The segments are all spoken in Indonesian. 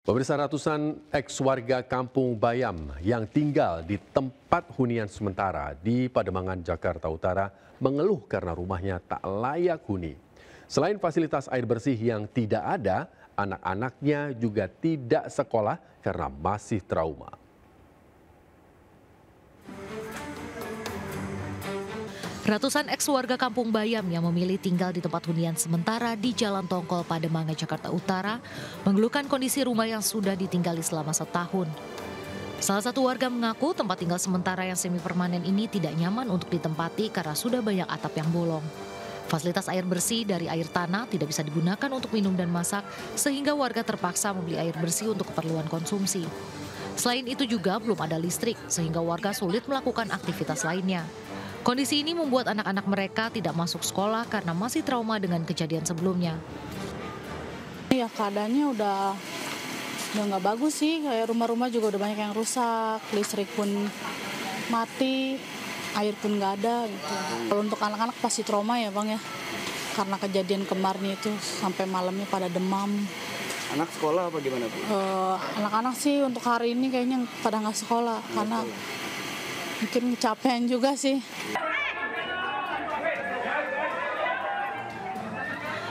Pemirsa ratusan ex warga Kampung Bayam yang tinggal di tempat hunian sementara di Pademangan, Jakarta Utara mengeluh karena rumahnya tak layak huni. Selain fasilitas air bersih yang tidak ada, anak-anaknya juga tidak sekolah karena masih trauma. Ratusan ex warga kampung Bayam yang memilih tinggal di tempat hunian sementara di Jalan Tongkol Pademangan, Jakarta Utara mengeluhkan kondisi rumah yang sudah ditinggali selama setahun. Salah satu warga mengaku tempat tinggal sementara yang semi permanen ini tidak nyaman untuk ditempati karena sudah banyak atap yang bolong. Fasilitas air bersih dari air tanah tidak bisa digunakan untuk minum dan masak, sehingga warga terpaksa membeli air bersih untuk keperluan konsumsi. Selain itu juga belum ada listrik, sehingga warga sulit melakukan aktivitas lainnya. Kondisi ini membuat anak-anak mereka tidak masuk sekolah karena masih trauma dengan kejadian sebelumnya. Ya keadaannya udah udah nggak bagus sih, kayak rumah-rumah juga udah banyak yang rusak, listrik pun mati, air pun nggak ada gitu. Kalau untuk anak-anak pasti trauma ya bang ya, karena kejadian kemarin itu sampai malamnya pada demam. Anak sekolah apa gimana Bu? Eh, anak-anak sih untuk hari ini kayaknya pada nggak sekolah karena mungkin kecapean juga sih.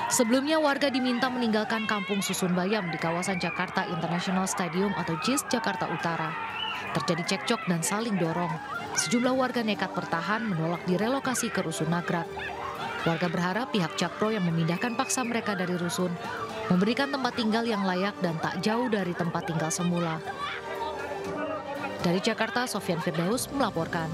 Sebelumnya warga diminta meninggalkan kampung Susun Bayam di kawasan Jakarta International Stadium atau JIS Jakarta Utara. Terjadi cekcok dan saling dorong. Sejumlah warga nekat bertahan menolak direlokasi ke Rusun Nagrak. Warga berharap pihak Jakpro yang memindahkan paksa mereka dari Rusun memberikan tempat tinggal yang layak dan tak jauh dari tempat tinggal semula. Dari Jakarta, Sofian Firdaus melaporkan.